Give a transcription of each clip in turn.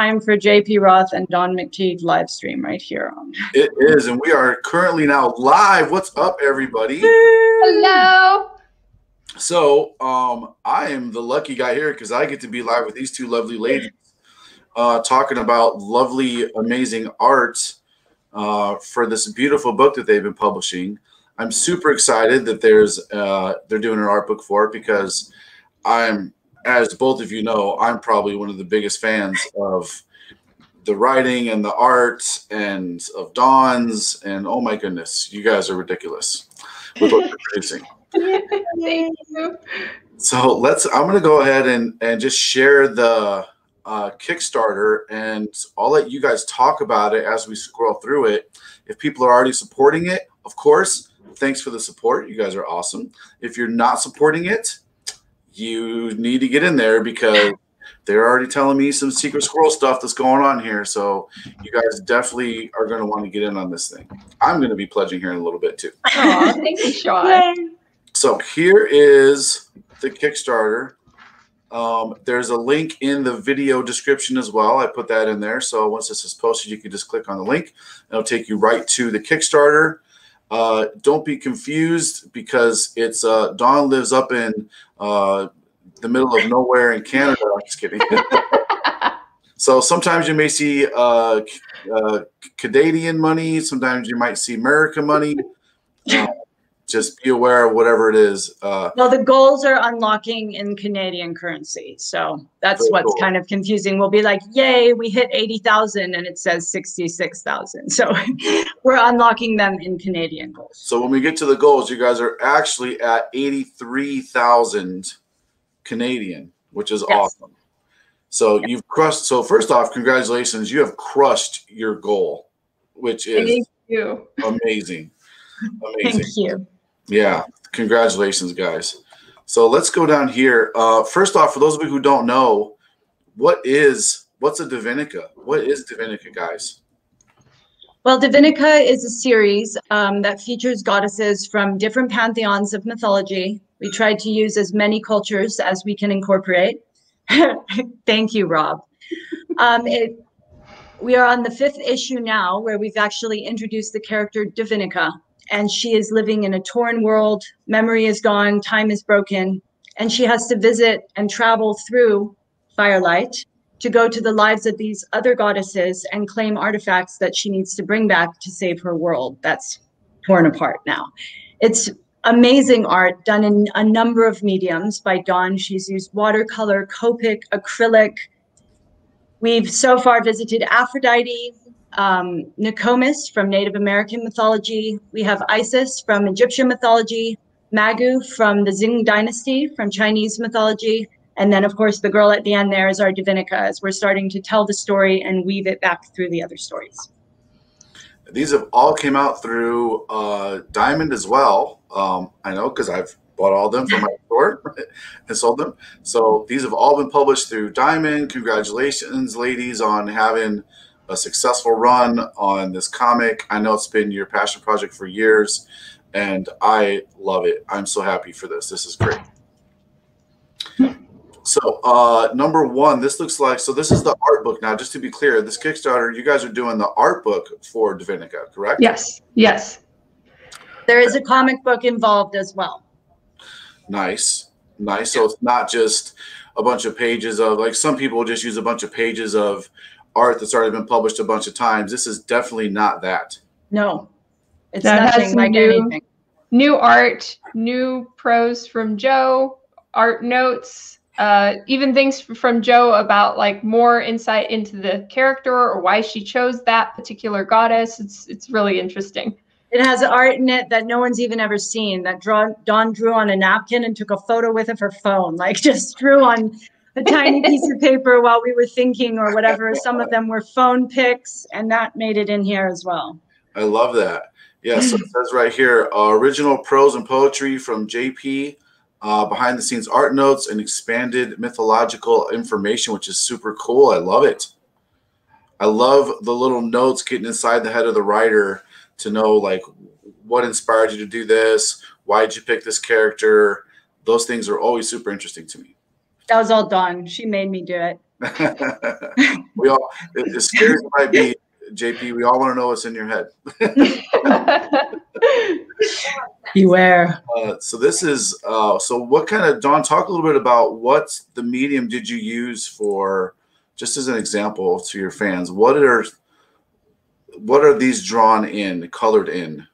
time for JP Roth and Dawn McTeigue live stream right here on. It is, and we are currently now live. What's up, everybody? Hello. So, um, I am the lucky guy here because I get to be live with these two lovely ladies, uh, talking about lovely, amazing art uh, for this beautiful book that they've been publishing. I'm super excited that there's uh, they're doing an art book for it because I'm, as both of you know, I'm probably one of the biggest fans of the writing and the art and of Dawn's and oh my goodness, you guys are ridiculous with what you're producing. Thank you. So let's. I'm going to go ahead and and just share the uh, Kickstarter, and I'll let you guys talk about it as we scroll through it. If people are already supporting it, of course, thanks for the support. You guys are awesome. If you're not supporting it, you need to get in there because they're already telling me some secret squirrel stuff that's going on here. So you guys definitely are going to want to get in on this thing. I'm going to be pledging here in a little bit too. Aw, thank you, Sean. So here is the Kickstarter. Um, there's a link in the video description as well. I put that in there. So once this is posted, you can just click on the link. It'll take you right to the Kickstarter. Uh, don't be confused because it's uh, Dawn lives up in uh, the middle of nowhere in Canada. I'm just kidding. so sometimes you may see uh, uh, Canadian money. Sometimes you might see American money. Uh, just be aware of whatever it is. Uh, Well, the goals are unlocking in Canadian currency. So that's what's cool. kind of confusing. We'll be like, yay, we hit 80,000 and it says 66,000. So we're unlocking them in Canadian goals. So when we get to the goals, you guys are actually at 83,000 Canadian, which is Yes. awesome. So you've crushed. So first off, congratulations. You have crushed your goal, which is Thank you. amazing. Amazing. Thank you. Yeah. Congratulations, guys. So let's go down here. Uh, first off, for those of you who don't know, what is what's a Divinica? What is Divinica, guys? Well, Divinica is a series um, that features goddesses from different pantheons of mythology. We tried to use as many cultures as we can incorporate. Thank you, Rob. Um, it, we are on the fifth issue now where we've actually introduced the character Divinica, and she is living in a torn world. Memory is gone, time is broken, and she has to visit and travel through Firelight to go to the lives of these other goddesses and claim artifacts that she needs to bring back to save her world that's torn apart now. It's amazing art done in a number of mediums by Dawn. She's used watercolor, Copic, acrylic. We've so far visited Aphrodite, um, Nokomis from Native American mythology. We have Isis from Egyptian mythology, Magu from the Xing dynasty from Chinese mythology, and then, of course, the girl at the end there is our Divinica as we're starting to tell the story and weave it back through the other stories. These have all came out through uh, Diamond as well. Um, I know because I've bought all of them from my store and sold them. So these have all been published through Diamond. Congratulations, ladies, on having a successful run on this comic. I know it's been your passion project for years, and I love it. I'm so happy for this. This is great. So, uh, number one, this looks like so. This is the art book now. Just to be clear, this Kickstarter, you guys are doing the art book for Divinica, correct? Yes. Yes. There is a comic book involved as well. Nice, nice. So it's not just a bunch of pages of like some people just use a bunch of pages of art that's already been published a bunch of times. This is definitely not that. No, it's That nothing like new- anything. New art, new prose from Joe, art notes, uh, even things from Joe about like more insight into the character or why she chose that particular goddess. It's it's really interesting. It has art in it that no one's even ever seen. That draw, Dawn drew on a napkin and took a photo with of her phone, like just drew on a tiny piece of paper while we were thinking or whatever. Some of them were phone pics, and that made it in here as well. I love that. Yeah, so it says right here uh, original prose and poetry from JP, uh, behind the scenes art notes, and expanded mythological information, which is super cool. I love it. I love the little notes getting inside the head of the writer to know, like, what inspired you to do this? Why did you pick this character? Those things are always super interesting to me. That was all Dawn. She made me do it. we all, as scary as it might be, JP, we all want to know what's in your head. Beware. Uh, so this is uh, so what kind of Dawn talk a little bit about what the medium did you use for just as an example to your fans what are what are these drawn in colored in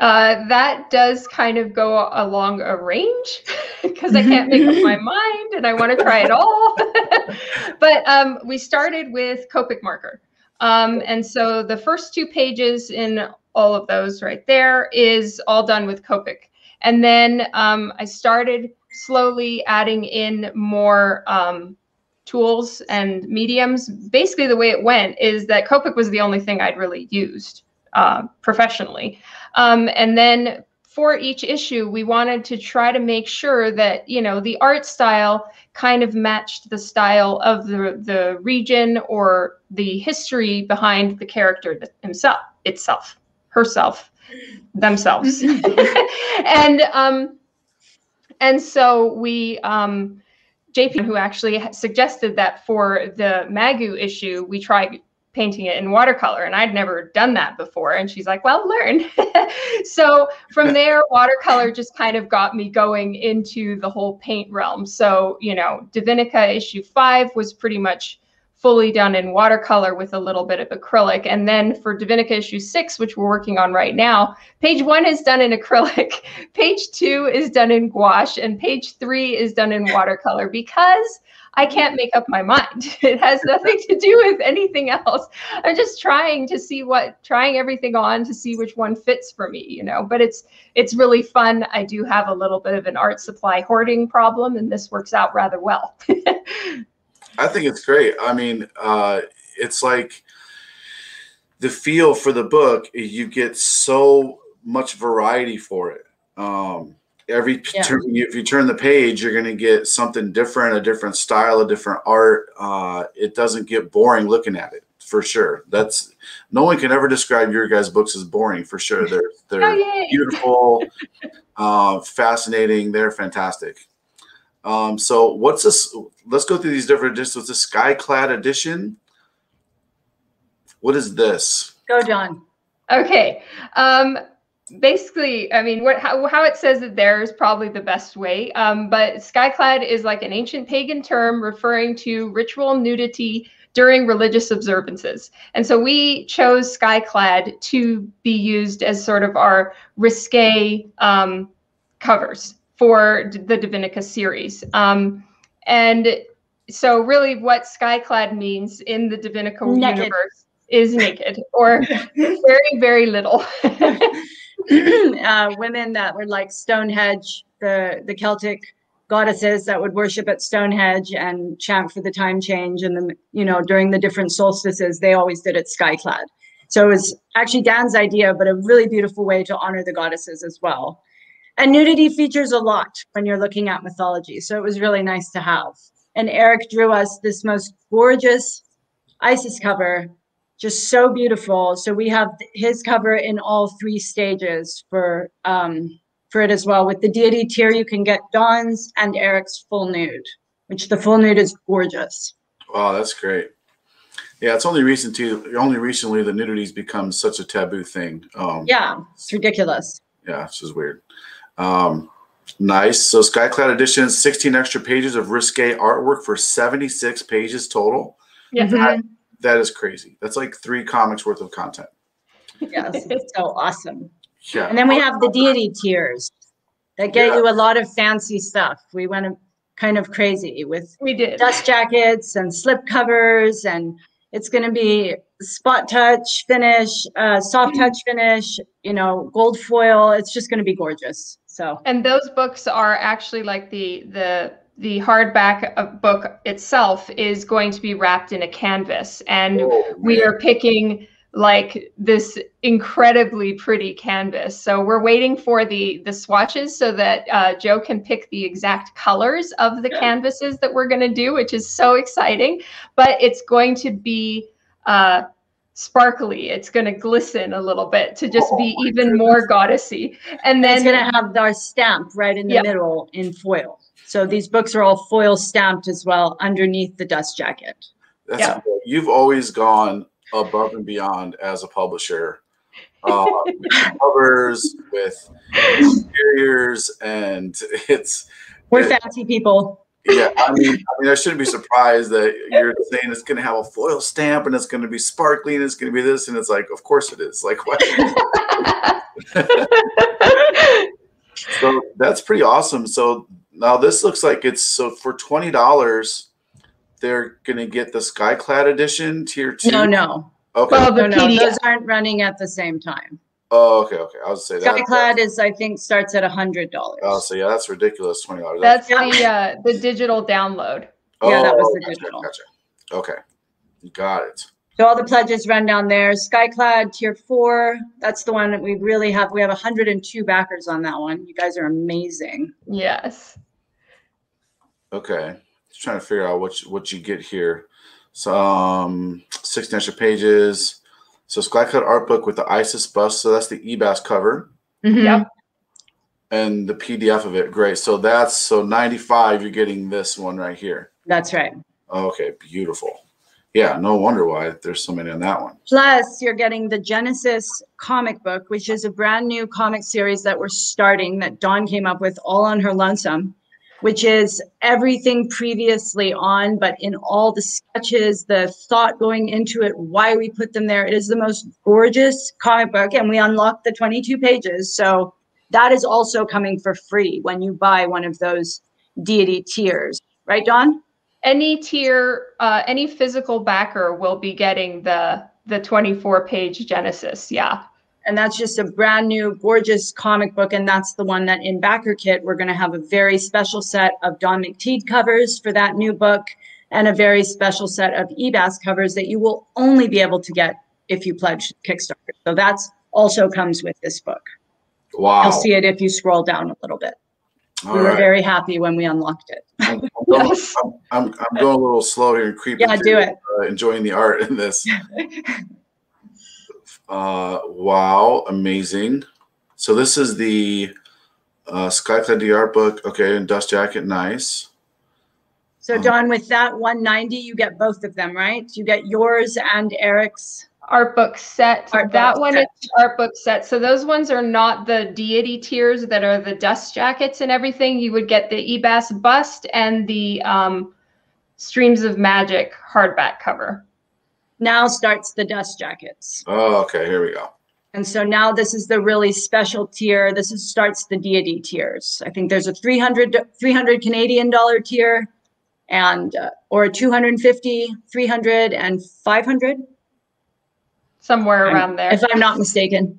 uh, that does kind of go along a range because I can't make up my mind and I want to try it all. but um, we started with Copic marker. Um, and so the first two pages in all of those right there is all done with Copic. And then um, I started slowly adding in more um, tools and mediums. Basically, the way it went is that Copic was the only thing I'd really used uh, professionally. Um, and then for each issue, we wanted to try to make sure that, you know, the art style kind of matched the style of the, the region or the history behind the character himself, itself, herself, themselves. and, um, and so we, um, JP, who actually suggested that for the Magu issue, we try painting it in watercolor and I'd never done that before. And she's like well learn. So from there watercolor just kind of got me going into the whole paint realm. So you know Divinica issue 5 was pretty much fully done in watercolor with a little bit of acrylic. And then for Divinica issue 6 which we're working on right now page 1 is done in acrylic page 2 is done in gouache and page 3 is done in watercolor because I can't make up my mind. It has nothing to do with anything else. I'm just trying to see what trying everything on to see which one fits for me, you know. But it's it's really fun. I do have a little bit of an art supply hoarding problem and this works out rather well. I think it's great. I mean, uh, it's like the feel for the book, you get so much variety for it. Um, every yeah. turn, if you turn the page you're going to get something different a different style a different art uh, it doesn't get boring looking at it for sure. That's no one can ever describe your guys books as boring for sure. They're they're oh, beautiful uh, fascinating they're fantastic. Um, so what's this let's go through these different editions. The skyclad edition? What is this? Go john. Okay um, basically i mean what how, how it says it there is probably the best way um, but skyclad is like an ancient pagan term referring to ritual nudity during religious observances. And so we chose skyclad to be used as sort of our risque um, covers for the divinica series. Um, and so really what skyclad means in the divinica naked. universe is naked or very very little uh, women that were like Stonehenge, the the Celtic goddesses that would worship at Stonehenge and chant for the time change, and the you know during the different solstices, they always did it skyclad. So it was actually Dan's idea, but a really beautiful way to honor the goddesses as well. And nudity features a lot when you're looking at mythology, so it was really nice to have. And Eric drew us this most gorgeous Isis cover just so beautiful. So we have his cover in all three stages for um, for it as well. With the deity tier, you can get Dawn's and Eric's full nude, which the full nude is gorgeous. Wow, that's great. Yeah, it's only recent too. Only recently the nudity's become such a taboo thing. Um, yeah, it's ridiculous. Yeah, this is weird. Um, nice. So Skyclad Edition, 16 extra pages of risque artwork for 76 pages total. Yeah. Mm-hmm that is crazy. That's like three comics worth of content. Yes, it's so awesome. Yeah. And then we have the deity tiers that get yeah. you a lot of fancy stuff. We went kind of crazy with we did dust jackets and slip covers, and it's going to be spot touch finish, uh, soft touch finish, you know, gold foil. It's just going to be gorgeous. So and those books are actually like the the the hardback book itself is going to be wrapped in a canvas and oh, we are picking like this incredibly pretty canvas so we're waiting for the the swatches so that uh, joe can pick the exact colors of the yeah. canvases that we're going to do which is so exciting but it's going to be uh, sparkly. It's going to glisten a little bit to just oh, be even goodness. more goddessy. And then it's going to have our stamp right in the yep. middle in foil. So these books are all foil stamped as well underneath the dust jacket. That's Yeah. you've always gone above and beyond as a publisher. Uh, with covers, with interiors, and it's We're Yeah. fancy people. yeah. I mean, I mean, I shouldn't be surprised that you're saying it's going to have a foil stamp and it's going to be sparkly and it's going to be this, and it's like, of course it is. Like what? So that's pretty awesome. So now this looks like it's so for twenty dollars, they're gonna get the Skyclad edition tier two. No, no. Okay. Well, the no, no. PDF. Those aren't running at the same time. oh, okay. Okay. I was say that. Skyclad is, I think, starts at a hundred dollars. Oh, so yeah, that's ridiculous. Twenty dollars. That's the uh, the digital download. Yeah, that was the gotcha, digital. Gotcha. Okay, got it. So all the pledges run down there. Skyclad tier four, that's the one that we really have. We have 102 backers on that one. You guys are amazing. Yes. Okay, just trying to figure out what you, what you get here. So um, six extra pages. So Skyclad art book with the ISIS bust. So that's the Ebas cover. Mhm. Yep. and the PDF of it. Great. So that's so 95. You're getting this one right here. That's right. Okay, beautiful. Yeah, no wonder why there's so many on that one. Plus, you're getting the Genesis comic book, which is a brand new comic series that we're starting that Dawn came up with all on her lonesome, which is everything previously on, but in all the sketches, the thought going into it, why we put them there. It is the most gorgeous comic book, and we unlocked the 22 pages. So that is also coming for free when you buy one of those deity tiers. Right, Dawn? Any tier, uh, any physical backer will be getting the the 24 page Genesis. Yeah. And that's just a brand new gorgeous comic book and that's the one that in backer kit we're going to have a very special set of Dawn McTeigue covers for that new book and a very special set of ebas covers that you will only be able to get if you pledge kickstarter so that's also comes with this book Wow. you'll see it if you scroll down a little bit All we were right. very happy when we unlocked it I'm, I'm going, Yes. I'm, I'm, going a little slow here and creeping. Yeah, through, do it. Uh, enjoying the art in this. Uh, wow, amazing. So this is the uh, Skyclad the art book. Okay, and Dust Jacket, nice. so Dawn with that 190 you get both of them right you get yours and eric's Art book set. Art that book one set. is art book set. So those ones are not the deity tiers that are the dust jackets and everything. You would get the Ebas bust and the um, Streams of Magic hardback cover. Now starts the dust jackets Oh, okay, here we go. And so now this is the really special tier. This is, starts the deity tiers. I think there's a 300, 300 Canadian dollar tier and, uh, or a 250, 300 and 500, Somewhere I'm- around there. if I'm not mistaken.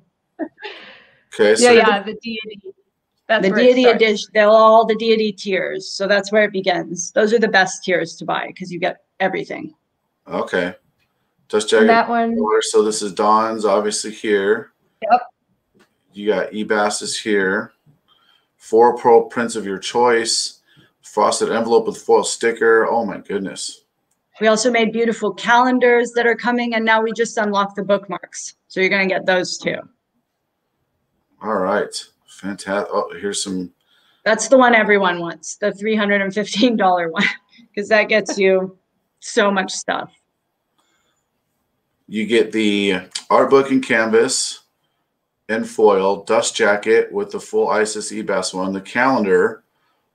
Okay, so yeah, yeah, the deity. That's the where deity edition, they're all the deity tiers. So that's where it begins. Those are the best tiers to buy because you get everything. okay, Dust Jacket. that one, color. So this is Dawn's obviously here. Yep. You got Ebas is here. Four pearl prints of your choice. Frosted envelope with foil sticker. Oh my goodness. We also made beautiful calendars that are coming and now we just unlocked the bookmarks. So you're going to get those too. All right. Fantastic. Oh, here's some. That's the one everyone wants, the $315 one, because that gets you so much stuff. You get the art book and canvas and foil, dust jacket with the full ISIS Ebas one, the calendar,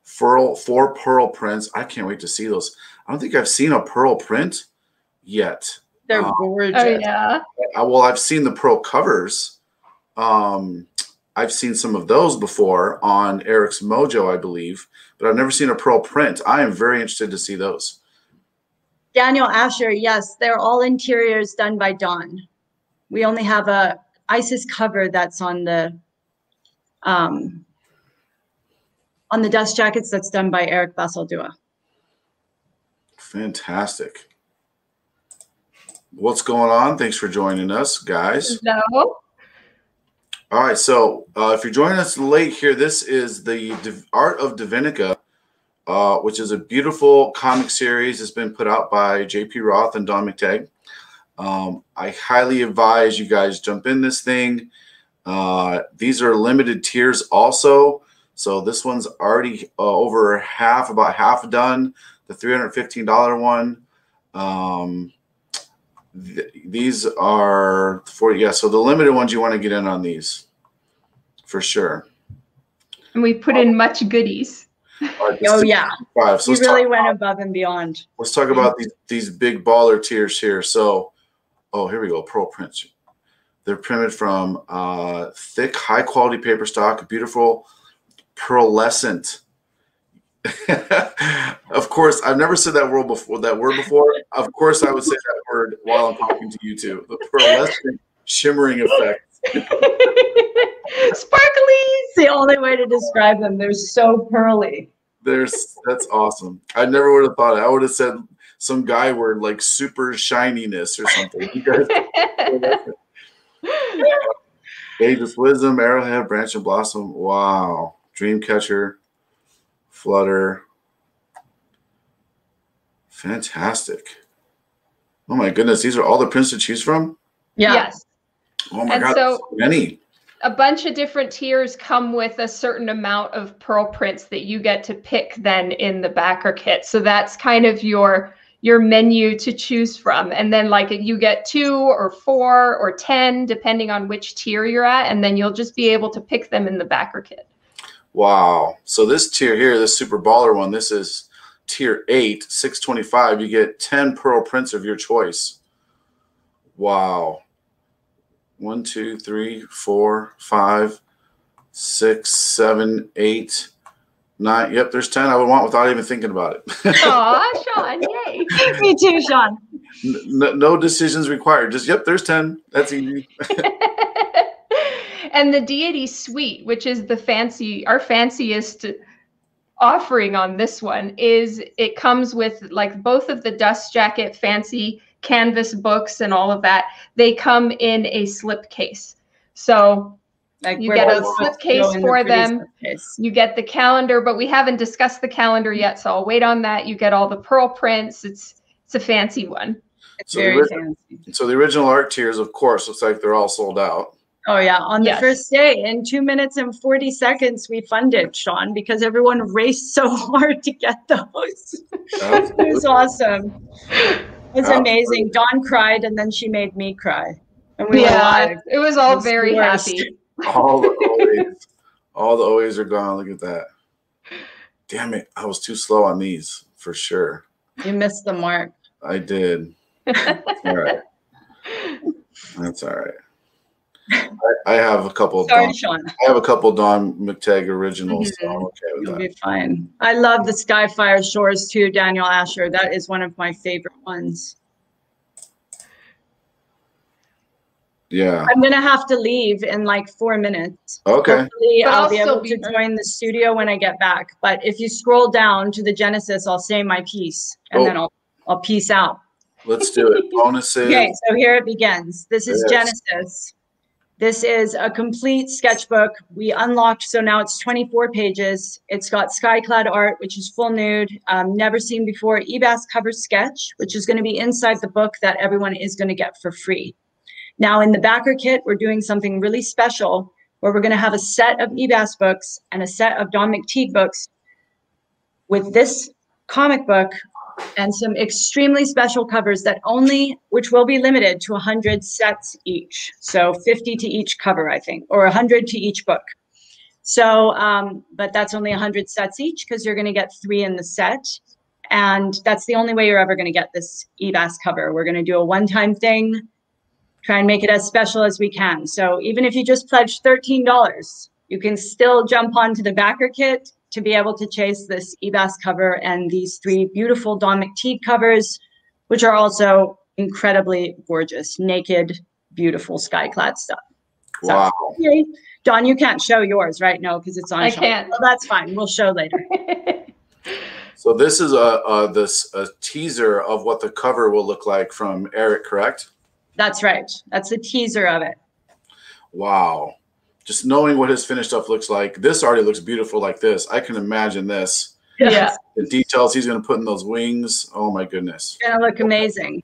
four, four pearl prints. I can't wait to see those. I don't think I've seen a pearl print yet. They're Oh. gorgeous. oh yeah, Uh, well, I've seen the pearl covers. Um, I've seen some of those before on Eric's Mojo, I believe, but I've never seen a pearl print. I am very interested to see those. Daniel Asher, yes, they're all interiors done by Dawn. We only have a ISIS cover that's on the um, on the dust jackets that's done by Eric Basaldua. Fantastic. What's going on? Thanks for joining us, guys. no, All right, so uh, if you're joining us late here, this is the Div- Art of Divinica, uh, which is a beautiful comic series that's been put out by J.P. Roth and Dawn McTagg. Um, I highly advise you guys jump in this thing. Uh, these are limited tiers also, So this one's already uh, over half, about half done. The $315 one. Um, th- these are for yeah. So the limited ones you want to get in on these for sure. And we put in much goodies. Right, Oh yeah, five. So let's, really went above and beyond. let's talk about these these big baller tiers here. So, oh, here we go. Pearl prints. They're printed from uh, thick, high quality paper stock, beautiful pearlescent. of course, I've never said that word before. That word before. Of course, I would say that word while I'm talking to you two. The pearlescent shimmering effect. Sparkly. It's the only way to describe them. They're so pearly. There's that's awesome. I never would have thought it. I would have said some guy word like super shininess or something. You guys Ageless Wisdom, Arrowhead, Branch and Blossom. Wow. Dreamcatcher, Flutter. Fantastic. Oh my goodness. These are all the prints to choose from? Yeah. Yes. Oh my And god. so- so many. A bunch of different tiers come with a certain amount of pearl prints that you get to pick then in the backer kit. So that's kind of your your menu to choose from. And then like you get two or four or 10 depending on which tier you're at and then you'll just be able to pick them in the backer kit. Wow. So this tier here, this super baller one, this is tier eight, 625. You get 10 pearl prints of your choice. Wow. One, two, three, four, five, six, seven, eight, nine. Yep, there's 10 I would want without even thinking about it. Aw, Sean, yay. Me too, Sean. no, no decisions required. Just, yep, there's 10. That's easy. and the deity suite, which is the fancy, our fanciest offering on this one, is it comes with like both of the dust jacket fancy canvas books and all of that. They come in a slip case. So Like You get a slip case go the for them. slipcase. you get the calendar, but we haven't discussed the calendar yet, so I'll wait on that. You get all the pearl prints. It's it's a fancy one. It's So the very original- fancy. So the original art tiers, of course, looks like they're all sold out. Oh yeah, on the Yes. first day, in two minutes and forty seconds, we funded Sean because everyone raced so hard to get those. it was awesome. It was um, amazing. Dawn cried, and then she made me cry, and we were yeah, it was all It was very worst. happy. all the OAs, all the OAs are gone. Look at that. Damn it. I was too slow on these for sure. You missed the mark. I did. all right. That's all right. I, I have a couple of Sorry, Dawn, Sean. I have a couple Dawn McTagg originals, so I'm Mhm. okay with You'll that. be fine. I love the Skyfire Shores too, Daniel Asher. That is one of my favorite ones. Yeah. I'm gonna have to leave in like four minutes. Okay. Hopefully, But I'll, I'll be able be to here. join the studio when I get back. But if you scroll down to the Genesis, I'll say my piece, and Oh. then I'll I'll peace out. Let's do it. Bonuses. Okay, so here it begins. This is Yes. Genesis. This is a complete sketchbook. We unlocked, so now it's 24 pages. It's got skyclad art, which is full nude, um, never seen before. EBAS cover sketch, which is going to be inside the book that everyone is going to get for free. Now, in the backer kit, we're doing something really special where we're going to have a set of EBAS books and a set of Dawn McTeigue books with this comic book and some extremely special covers that only, which will be limited to 100 sets each. So 50 to each cover, I think, or 100 to each book. So, um, but that's only 100 sets each because you're going to get three in the set. And that's the only way you're ever going to get this EBAS cover. We're going to do a one time thing, try and make it as special as we can. So even if you just pledge $13, you can still jump onto the backer kit to be able to chase this EBAS cover and these three beautiful Dawn McTeigue covers, which are also incredibly gorgeous, naked, beautiful skyclad stuff. So- Wow. Yay. Don, you can't show yours right now because it's on. I Sean. can't. Well, that's fine. We'll show later. So this is a, a this a teaser of what the cover will look like from Eric, correct? That's right. That's a teaser of it. Wow. Just knowing what his finished stuff looks like. This already looks beautiful like this. I can imagine this. yeah. The details he's going to put in those wings. Oh my goodness. It's gonna look amazing.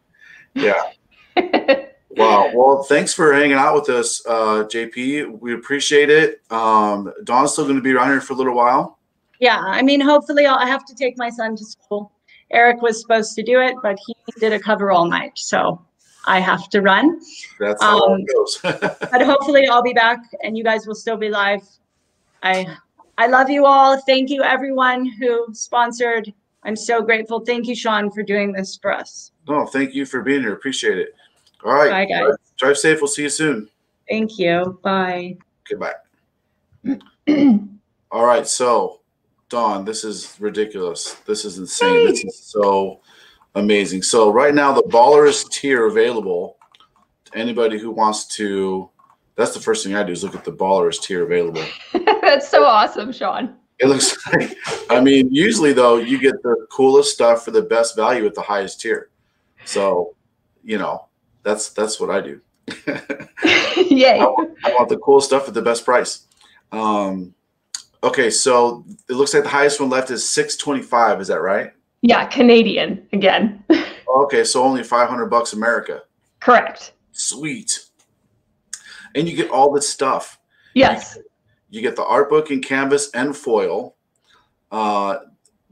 Yeah. Wow. Well, thanks for hanging out with us, uh, JP. We appreciate it. Um, Dawn's still going to be around here for a little while. Yeah, I mean, hopefully I'll, I have to take my son to school. Eric was supposed to do it, but he did a cover all night, so I have to run. That's how Um, it goes. But hopefully I'll be back and you guys will still be live. I I love you all. Thank you everyone who sponsored. I'm so grateful. Thank you, Sean, for doing this for us. no, thank you for being here. Appreciate it. All right. Bye, guys. Drive, drive safe. We'll see you soon. Thank you. Bye. Goodbye. All right. So, Dawn, this is ridiculous. This is insane. This is so amazing. So, right now, the baller is tier available to anybody who wants to. That's the first thing I do is look at the ballers tier available. That's so awesome, Sean. It looks like, I mean, usually though, you get the coolest stuff for the best value at the highest tier. So, you know, that's that's what I do. Yay. I want, I want the cool stuff at the best price. Um, okay, so it looks like the highest one left is six twenty five. Is that right? Yeah, Canadian again. Okay, so only five hundred bucks America. Correct. Sweet. And you get all this stuff. Yes. You get the art book in canvas and foil. Uh,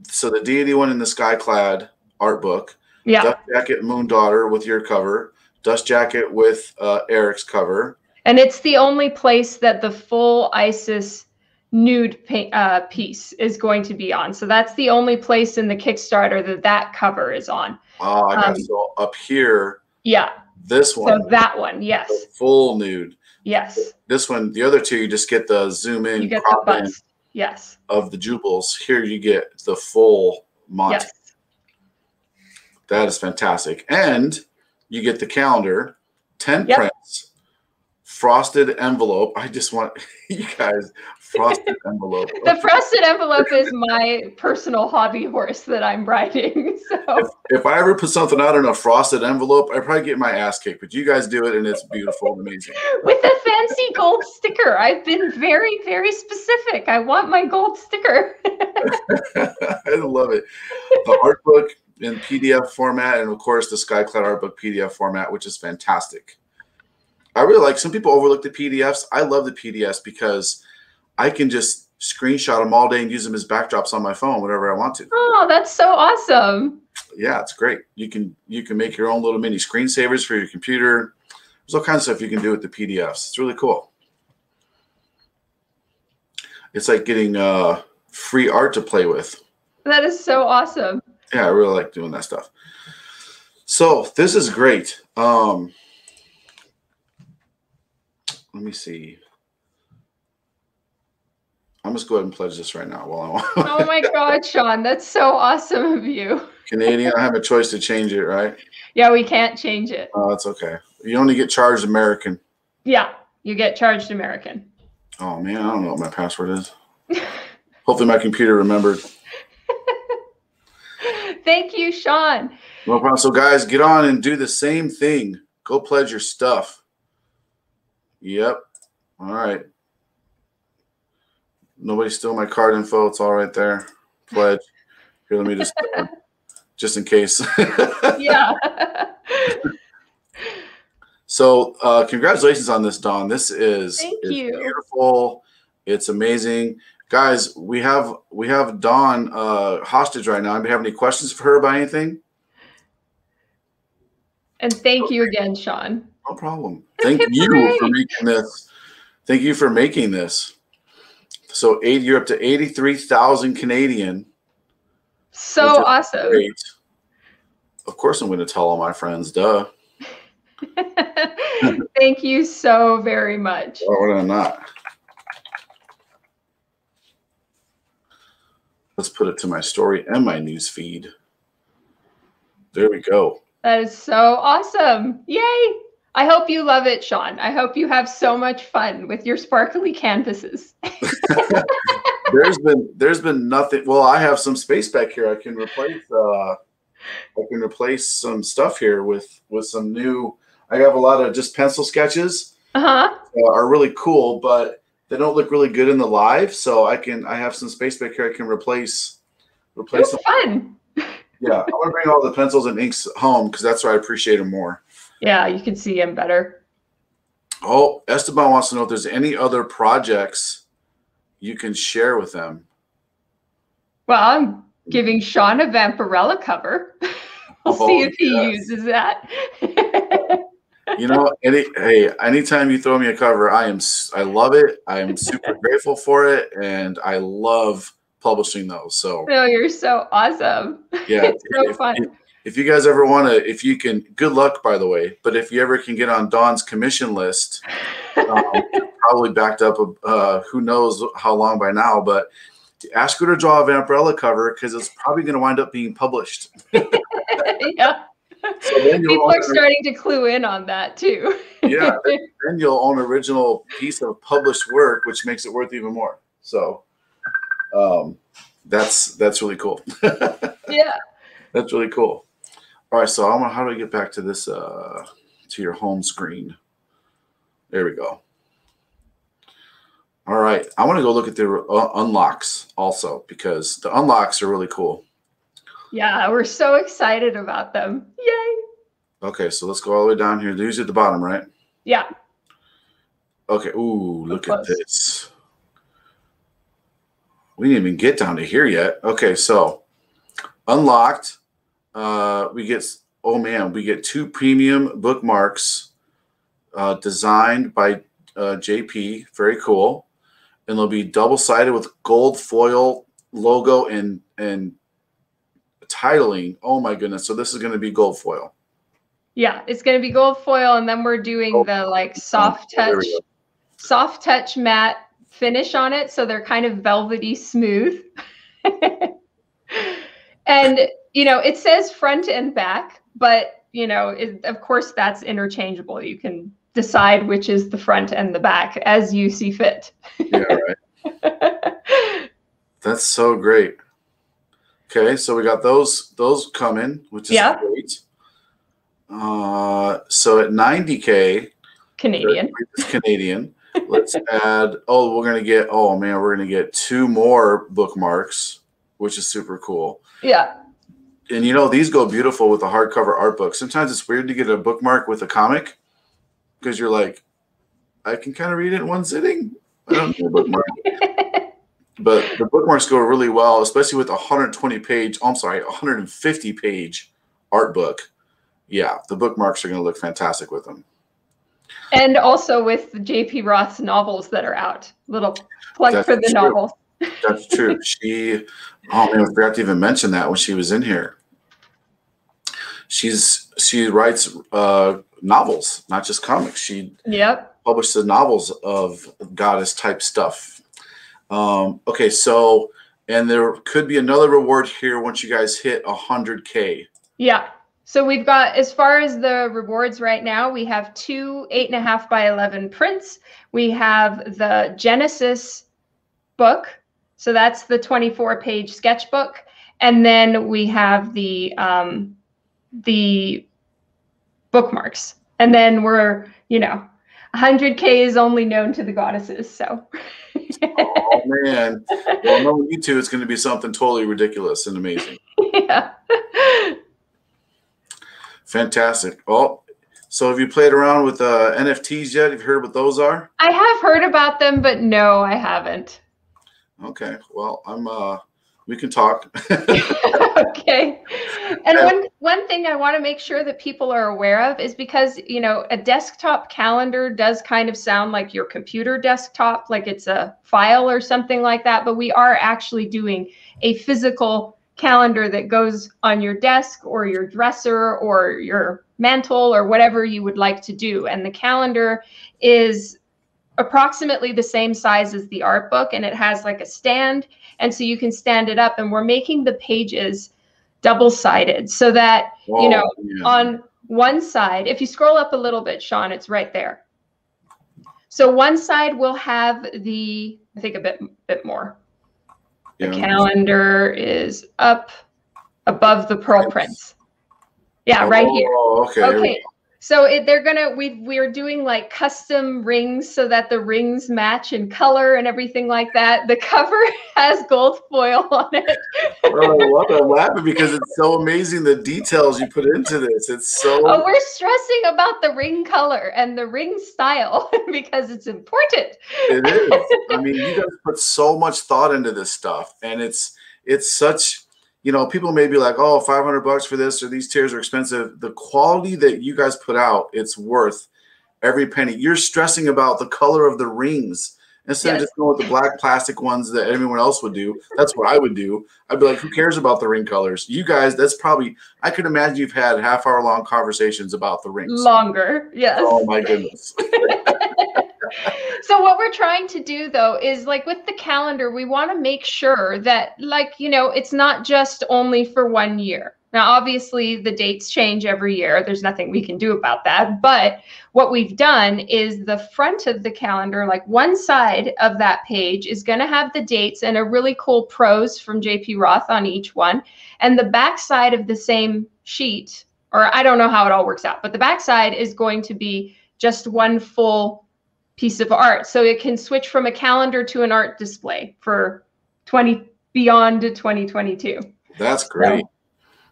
so the deity one in the skyclad art book. Yeah. Dust jacket moon daughter with your cover. Dust jacket with uh, Eric's cover. And it's the only place that the full ISIS nude pa- uh, piece is going to be on. So that's the only place in the Kickstarter that that cover is on. Ah, I got Um, so up here. Yeah. This one, So that one, yes. full nude. Yes. This one, the other two, you just get the zoom in, You get the crop in bust. Yes. of the jubals. Here you get the full Monty. Yes. That is fantastic. And you get the calendar, 10 Yep. prints, frosted envelope. I just want you guys, frosted envelope. The frosted envelope is my personal hobby horse that I'm riding. If, So if I ever put something out in a frosted envelope, I'd probably get my ass kicked. But you guys do it, and it's beautiful and amazing. with a fancy gold sticker, I've been very, very specific. I want my gold sticker. I love it. The art book in PDF format, and of course the Skyclad art book PDF format, which is fantastic. I really like. Some people overlook the PDFs. I love the PDFs because I can just screenshot them all day and use them as backdrops on my phone whenever I want to. Oh, that's so awesome. Yeah, it's great. You can you can make your own little mini screensavers for your computer. There's all kinds of stuff you can do with the PDFs. It's really cool. It's like getting uh, free art to play with. That is so awesome. yeah, I really like doing that stuff. So this is great. Um, let me see. I'm just go ahead and pledge this right now while I'm Oh my God, Sean, that's so awesome of you. Canadian. I have a choice to change it, right? Yeah, we can't change it. Oh, that's okay. You only get charged American. Yeah, you get charged American. Oh man, I don't know what my password is. Hopefully my computer remembered. Thank you, Sean. No problem. So guys, get on and do the same thing. Go pledge your stuff. Yep. All right. Nobody steal my card info. It's all right there. Pledge. Here, let me just just in case. Yeah. so uh congratulations on this, Dawn. This is, Thank is you. beautiful. It's amazing. Guys, we have we have Dawn uh hostage right now. Anybody have any questions for her about anything? and thank you again, Sean. No problem. Thank you for making this. Thank you for making this. So eight, you're up to eighty-three thousand Canadian. So awesome. Great. Of course, I'm going to tell all my friends. Duh. Thank you so very much. Why would I not? Let's put it to my story and my news feed. There we go. That is so awesome. Yay. I hope you love it, Sean. I hope you have so much fun with your sparkly canvases. There's been there's been nothing. Well, I have some space back here. I can replace. Uh, I can replace some stuff here with with some new. I have a lot of just pencil sketches. Uh-huh. uh, are really cool, but they don't look really good in the live. So I can I have some space back here I can replace replace fun. Yeah, I want to bring all the pencils and inks home because that's where I appreciate them more. Yeah, you can see him better. Oh, Esteban wants to know if there's any other projects you can share with them. Well, I'm giving Sean a Vampirella cover. we'll Oh, see if he yes. uses that. You know, any hey, anytime you throw me a cover, I am I love it. I am super grateful for it, and I love publishing those. So no, you're so awesome. yeah, it's so if, fun. if- if you guys ever want to, if you can, good luck by the way. But if you ever can get on Dawn's commission list, um, probably backed up. Uh, who knows how long by now? But ask her to draw a Vampirella cover because it's probably going to wind up being published. yeah. So People are starting to clue in on that too. yeah, then, then you'll own original piece of published work, which makes it worth even more. So, um, that's that's really cool. yeah. that's really cool. All right, so gonna, how do I get back to this uh, to your home screen? There we go. All right, I want to go look at the uh, unlocks also because the unlocks are really cool. Yeah, we're so excited about them. Yay. Okay, so let's go all the way down here. These at the bottom, right? Yeah. Okay. Ooh, look at this. We didn't even get down to here yet. Okay, so unlocked. Uh, we get oh man, we get two premium bookmarks uh, designed by uh, JP. Very cool, and they'll be double sided with gold foil logo and and titling. Oh my goodness! So this is going to be gold foil. Yeah, it's going to be gold foil and then we're doing Oh. the like soft There touch soft touch matte finish on it so they're kind of velvety smooth. and you know, it says front and back, but you know, it, of course that's interchangeable. You can decide which is the front and the back as you see fit. Yeah, right. That's so great. Okay, so we got those those coming, which is Yeah. great. Uh, so at 90k Canadian. Canadian. Let's add. Oh, we're gonna get. Oh man, we're gonna get two more bookmarks, which is super cool. Yeah. And you know these go beautiful with a hardcover art book. Sometimes it's weird to get a bookmark with a comic because you're like, I can kind of read it in one sitting. I don't need a bookmark but the bookmarks go really well, especially with a 120 page, oh, I'm sorry, 150 page art book. Yeah, the bookmarks are going to look fantastic with them. And also with the JP Roth's novels that are out. Little plug That's for the true. novels. That's true. she, oh man, I forgot to even mention that when she was in here. She's she writes uh, novels, not just comics. She Yep. published the novels of goddess type stuff. Um, okay, so and there could be another reward here once you guys hit 100k. Yeah. So we've got, as far as the rewards right now, we have two eight and a half by 11 prints. We have the Genesis book. So that's the 24 page sketchbook. And then we have the, um, the bookmarks. And then we're, you know, 100K is only known to the goddesses. So Oh man. Well, knowing you two, it's going to be something totally ridiculous and amazing. yeah. Fantastic. Oh, so have you played around with uh, NFTs yet? Have you heard what those are? I have heard about them, but no, I haven't. Okay. Well, I'm. uh We can talk. okay. And Yeah. one one thing I want to make sure that people are aware of is because, you know, a desktop calendar does kind of sound like your computer desktop, like it's a file or something like that, but we are actually doing a physical calendar that goes on your desk or your dresser or your mantle or whatever you would like to do. And the calendar is approximately the same size as the art book and it has like a stand and so you can stand it up and we're making the pages double sided so that you know yeah. on one side if you scroll up a little bit sean it's right there so one side will have the i think a bit bit more the Yeah. calendar is up above the pearl prints yeah right here Oh, okay. here okay So it, they're gonna we we're doing like custom rings so that the rings match in color and everything like that. The cover has gold foil on it. oh, I love it. Laughing because it's so amazing the details you put into this. It's so. Oh, we're stressing about the ring color and the ring style because it's important. It is. I mean, you guys put so much thought into this stuff, and it's it's such you know, people may be like, oh, 500 bucks for this or these tiers are expensive. The quality that you guys put out, it's worth every penny. You're stressing about the color of the rings instead yes. of just going with the black plastic ones that everyone else would do. That's what I would do. I'd be like, who cares about the ring colors? You guys, that's probably, I could imagine you've had half hour long conversations about the rings. Longer, yes. Oh my goodness. so what we're trying to do though is like with the calendar we want to make sure that like you know it's not just only for one year. Now obviously the dates change every year. There's nothing we can do about that. But what we've done is the front of the calendar like one side of that page is going to have the dates and a really cool prose from jp roth on each one. And the back side of the same sheet or i don't know how it all works out but the back side is going to be just one full piece of art. So it can switch from a calendar to an art display for 20 beyond 2022. That's great.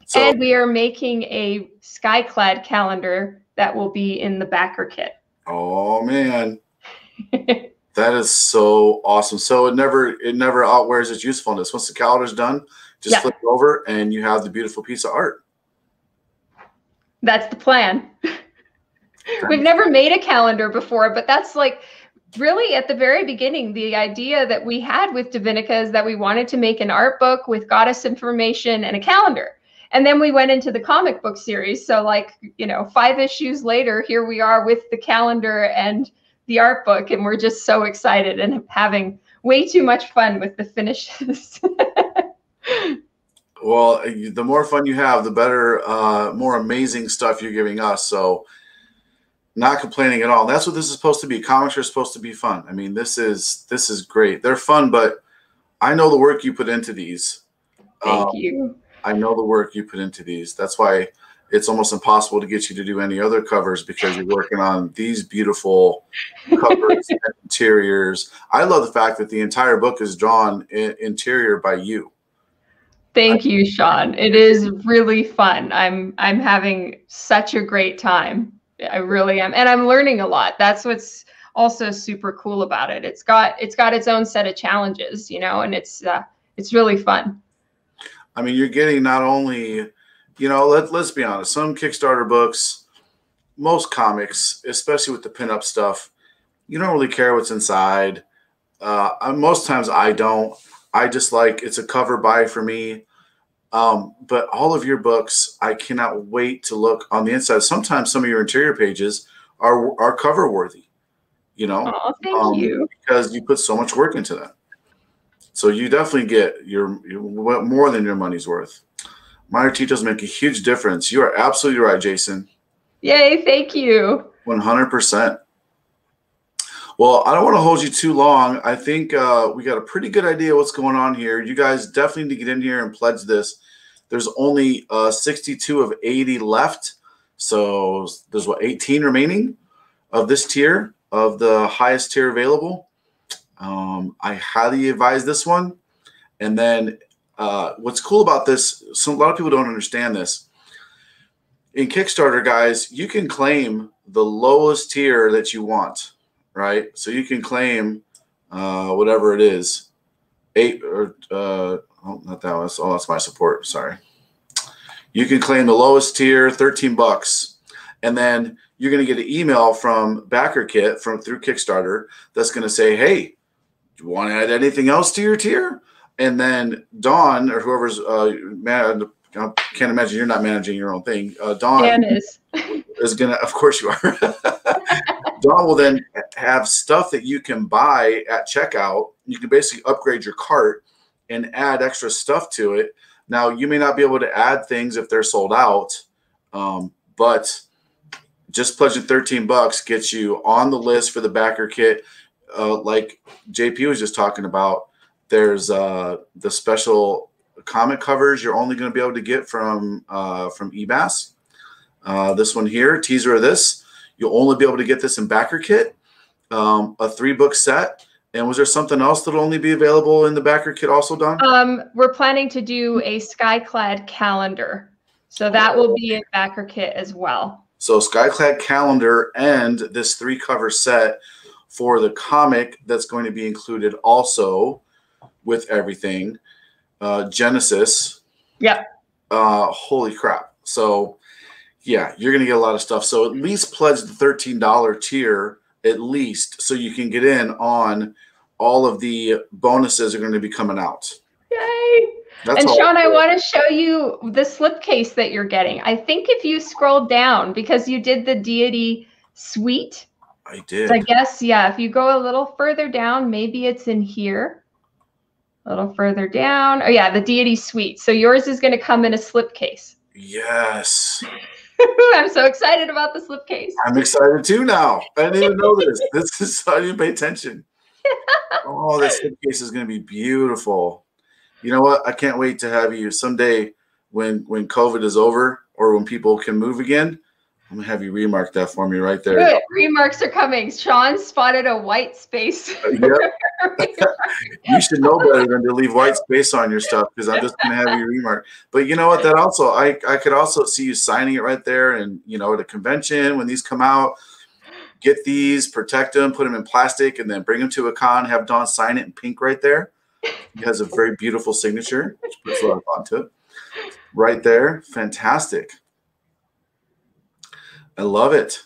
So, and we are making a skyclad calendar that will be in the backer kit. Oh man. that is so awesome. So it never it never outwears its usefulness. Once the calendar's done, just yeah. flip it over and you have the beautiful piece of art. That's the plan. We've never made a calendar before, but that's like really at the very beginning the idea that we had with Divinica is that we wanted to make an art book with goddess information and a calendar. And then we went into the comic book series. So like, you know, five issues later, here we are with the calendar and the art book and we're just so excited and having way too much fun with the finishes. well, the more fun you have, the better, uh, more amazing stuff you're giving us. So not complaining at all. That's what this is supposed to be. Comics are supposed to be fun. I mean, this is this is great. They're fun, but I know the work you put into these. Thank um, you. I know the work you put into these. That's why it's almost impossible to get you to do any other covers because you're working on these beautiful covers and interiors. I love the fact that the entire book is drawn in, interior by you. Thank you, Sean. It is really fun. I'm I'm having such a great time. I really am. And I'm learning a lot. That's what's also super cool about it. It's got it's got its own set of challenges, you know, and it's uh, it's really fun. I mean, you're getting not only, you know, let let's be honest, some Kickstarter books, most comics, especially with the pinup stuff, you don't really care what's inside. Uh, most times I don't. I just like it's a cover buy for me. Um, but all of your books, I cannot wait to look on the inside. Sometimes some of your interior pages are are cover worthy, you know. Oh, thank um, you. Because you put so much work into that. So you definitely get your, your more than your money's worth. Minor details make a huge difference. You are absolutely right, Jason. Yay! Thank you. One hundred percent. Well, I don't want to hold you too long. I think uh, we got a pretty good idea what's going on here. You guys definitely need to get in here and pledge this. There's only uh, 62 of 80 left. So there's what, 18 remaining of this tier, of the highest tier available. Um, I highly advise this one. And then uh, what's cool about this, so a lot of people don't understand this. In Kickstarter, guys, you can claim the lowest tier that you want right? So you can claim uh, whatever it is, eight or uh, oh, not that one. Oh, that's my support. Sorry. You can claim the lowest tier, thirteen bucks, and then you're going to get an email from BackerKit from through Kickstarter that's going to say, "Hey, do you want to add anything else to your tier?" And then Dawn or whoever's uh, man, I can't imagine you're not managing your own thing. Uh, Dawn Dan is is gonna. Of course you are. Dawn will then have stuff that you can buy at checkout. You can basically upgrade your cart and add extra stuff to it. Now, you may not be able to add things if they're sold out, um, but just pledging 13 bucks gets you on the list for the backer kit. Uh, like JP was just talking about, there's uh, the special comic covers you're only going to be able to get from uh, from Ebas. Uh, this one here, teaser of this. You'll only be able to get this in backer kit, um, a three book set. And was there something else that'll only be available in the backer kit also, Dawn? Um, we're planning to do a Skyclad calendar. So that will be in backer kit as well. So Skyclad calendar and this three cover set for the comic that's going to be included also with everything. Uh, Genesis. Yep. Uh, holy crap. So yeah, you're gonna get a lot of stuff. So at mm-hmm. least pledge the $13 tier at least so you can get in on all of the bonuses are going to be coming out. Yay! That's and. Sean, I want to show you the slipcase that you're getting. I think if you scroll down, because you did the deity suite, I did. I guess, yeah, if you go a little further down, maybe it's in here. A little further down. Oh, yeah, the deity suite. So yours is going to come in a slipcase. Yes. I'm so excited about the slipcase. I'm excited too now. I didn't even know this. This is I didn't pay attention. oh, this slipcase is going to be beautiful. You know what? I can't wait to have you someday when when COVID is over or when people can move again. I'm gonna have you remark that for me right there. Good. Remarks are coming. Sean spotted a white space. Yep. you should know better than to leave white space on your stuff because I'm just gonna have you remark. But you know what? That also I I could also see you signing it right there, and you know at a convention when these come out, get these, protect them, put them in plastic, and then bring them to a con. Have Don sign it in pink right there. He has a very beautiful signature, which puts a lot of thought to it. Right there, fantastic. I love it.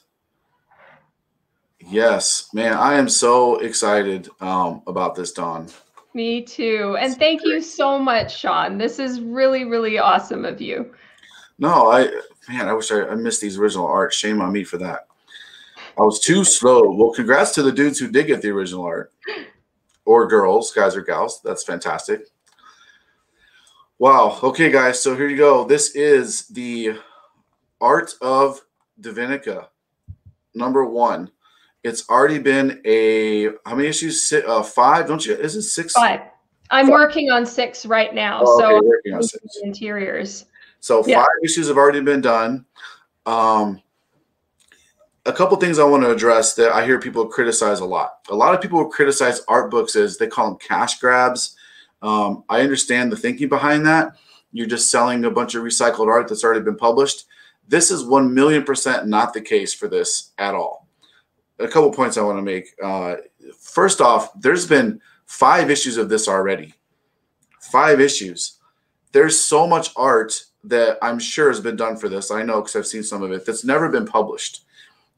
Yes, man, I am so excited um, about this, Dawn. Me too. And thank you so much, Sean. This is really, really awesome of you. No, I man, I wish I, I missed these original art. Shame on me for that. I was too slow. Well, congrats to the dudes who did get the original art, or girls, guys or gals. That's fantastic. Wow. Okay, guys. So here you go. This is the art of Divinica, number one. It's already been a how many issues? Si- Uh, five? Don't you? Is it six? Five. I'm Five. working on six right now. Oh, okay, so working on six. interiors. So Yeah. five issues have already been done. Um, a couple things I want to address that I hear people criticize a lot. A lot of people criticize art books as they call them cash grabs. Um, I understand the thinking behind that. You're just selling a bunch of recycled art that's already been published. This is one million percent not the case for this at all. A couple points I want to make. Uh, first off, there's been five issues of this already. Five issues. There's so much art that I'm sure has been done for this. I know because I've seen some of it that's never been published.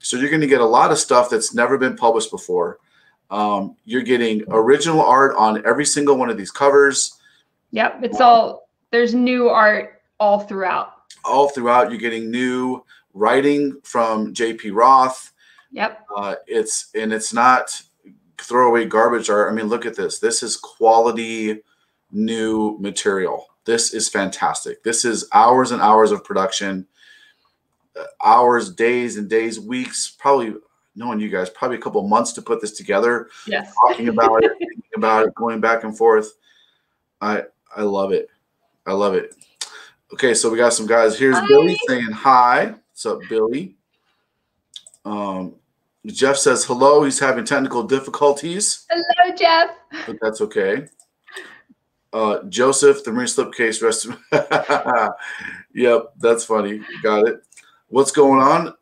So you're going to get a lot of stuff that's never been published before. Um, you're getting original art on every single one of these covers. Yep. It's all there's new art all throughout. All throughout, you're getting new writing from J.P. Roth. Yep. Uh, it's and it's not throwaway garbage art. I mean, look at this. This is quality new material. This is fantastic. This is hours and hours of production, uh, hours, days and days, weeks, probably knowing you guys, probably a couple months to put this together, Yes. talking about it, thinking about it, going back and forth. I I love it. I love it. Okay, so we got some guys. Here's Hi. Billy saying hi. What's up, Billy? Um, Jeff says hello. He's having technical difficulties, Hello, Jeff. but that's okay. Uh, Joseph, the Marine slipcase rest. yep, that's funny. Got it. What's going on?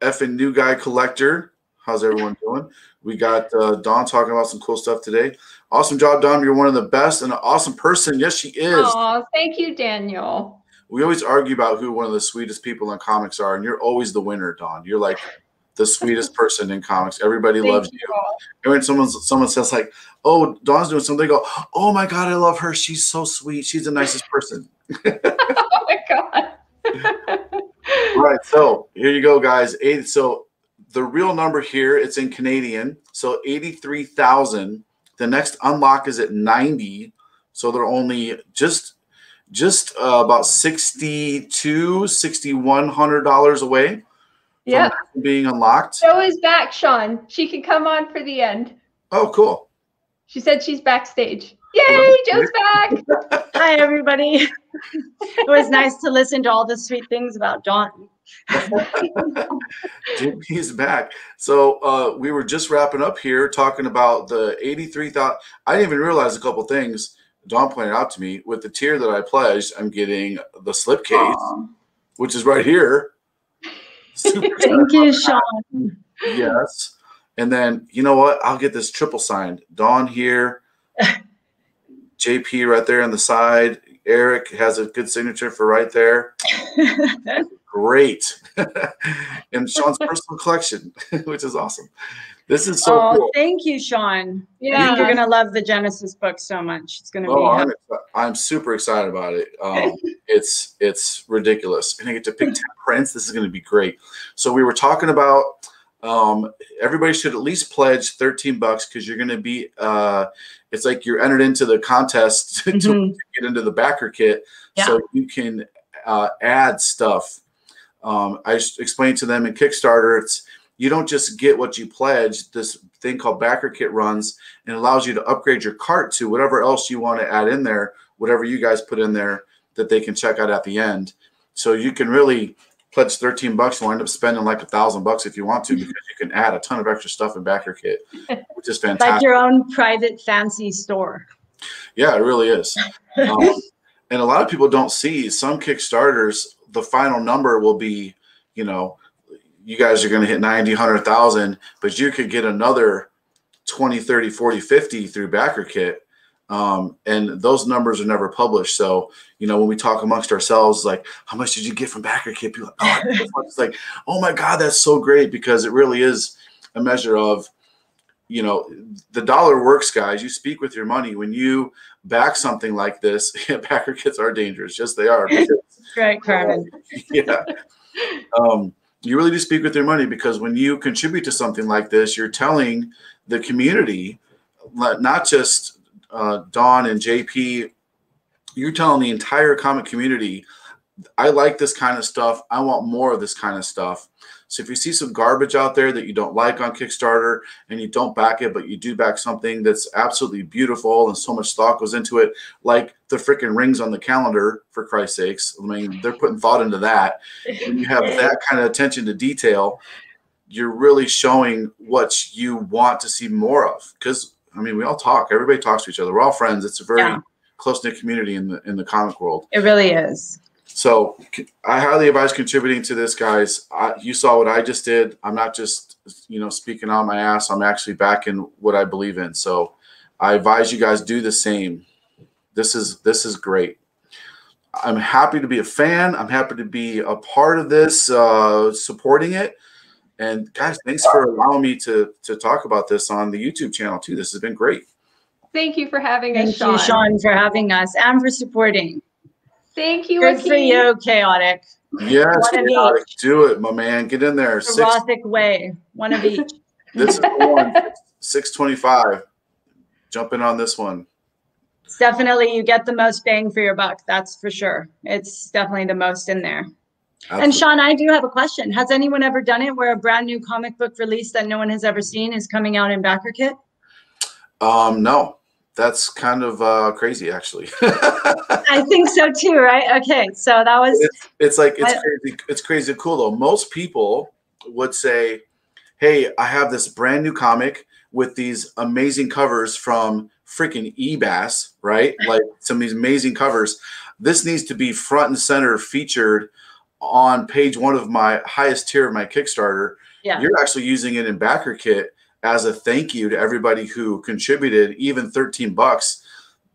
Effing new guy collector. How's everyone doing? We got uh, Dawn talking about some cool stuff today. Awesome job, Dawn. You're one of the best and an awesome person. Yes, she is. Oh, thank you, Daniel. We always argue about who one of the sweetest people in comics are, and you're always the winner, Dawn. You're like the sweetest person in comics. Everybody Thank loves you. And when someone someone says like, "Oh, Dawn's doing something," they go, "Oh my god, I love her. She's so sweet. She's the nicest person." Oh my god. right. So here you go, guys. Eight. So the real number here, it's in Canadian. So eighty-three thousand. The next unlock is at ninety. So they're only just just uh, about 62 6100 dollars away from Yep. being unlocked. Joe is back, Sean. She can come on for the end. Oh, cool. She said she's backstage. Yay, Joe's back. Hi, everybody. it was nice to listen to all the sweet things about Dawn. JP's back. So uh, we were just wrapping up here talking about the 83,000. I didn't even realize a couple things. Dawn pointed out to me with the tier that I pledged, I'm getting the slipcase, Aw. which is right here. Super Thank you, Sean. yes. And then you know what? I'll get this triple signed. Dawn here, JP right there on the side. Eric has a good signature for right there. Great. and Sean's personal collection, which is awesome. This is so oh, cool. thank you, Sean. I Yeah. think you're gonna love the Genesis book so much. It's gonna Oh, be. I'm, I'm super excited about it. Um, it's it's ridiculous, and I get to pick ten prints. This is going to be great. So we were talking about um, everybody should at least pledge thirteen bucks because you're going to be. Uh, it's like you're entered into the contest to Mhm. get into the backer kit, so you can uh, add stuff. Um, I s- explained to them in Kickstarter. It's you don't just get what you pledge. This thing called backer kit runs and allows you to upgrade your cart to whatever else you want to add in there, whatever you guys put in there that they can check out at the end. So you can really pledge 13 bucks and wind up spending like a thousand bucks if you want to because you can add a ton of extra stuff in backer kit, which is fantastic. like your own private fancy store. Yeah, it really is. Um, and a lot of people don't see some Kickstarters, the final number will be, you know, you guys are going to hit 90, 100,000, but you could get another 20, 30, 40, 50 through Backer Kit. Um, and those numbers are never published. So, you know, when we talk amongst ourselves, like, how much did you get from Backer Kit? People are like, oh, I got this much." it's like, oh my God, that's so great because it really is a measure of, you know, the dollar works, guys. You speak with your money. When you back something like this, yeah, backer kits are dangerous. Yes, they are. because, Right, Carmen. yeah. Um, you really do speak with your money because when you contribute to something like this, you're telling the community, not just uh, Dawn and JP, you're telling the entire comic community, I like this kind of stuff. I want more of this kind of stuff. So if you see some garbage out there that you don't like on Kickstarter and you don't back it, but you do back something that's absolutely beautiful and so much thought goes into it, like the freaking rings on the calendar, for Christ's sakes. I mean, they're putting thought into that. When you have that kind of attention to detail, you're really showing what you want to see more of. Because I mean, we all talk. Everybody talks to each other. We're all friends. It's a very Yeah. close knit community in the in the comic world. It really is. So I highly advise contributing to this, guys. I, you saw what I just did. I'm not just you know speaking on my ass. I'm actually backing what I believe in. So I advise you guys do the same. This is this is great. I'm happy to be a fan. I'm happy to be a part of this, uh, supporting it. And guys, thanks for allowing me to to talk about this on the YouTube channel too. This has been great. Thank you for having us, Thank Sean. you, Sean, for having us and for supporting. Thank you, Good for you, chaotic. Yes, One of chaotic. each. do it, my man. Get in there. The Six Rothic way, one of each. This is one, 625. Jump in on this one. It's definitely you get the most bang for your buck. That's for sure. It's definitely the most in there. And Sean, I do have a question. Has anyone ever done it where a brand new comic book release that no one has ever seen is coming out in backer kit? Um, no, that's kind of uh, crazy, actually. I think so too, right? Okay, so that was it's, it's like it's I- crazy. It's crazy cool though. Most people would say, "Hey, I have this brand new comic with these amazing covers from freaking Ebas, right? Like some of these amazing covers. This needs to be front and center featured on page one of my highest tier of my Kickstarter. yeah. You're actually using it in backer kit as a thank you to everybody who contributed, even 13 bucks.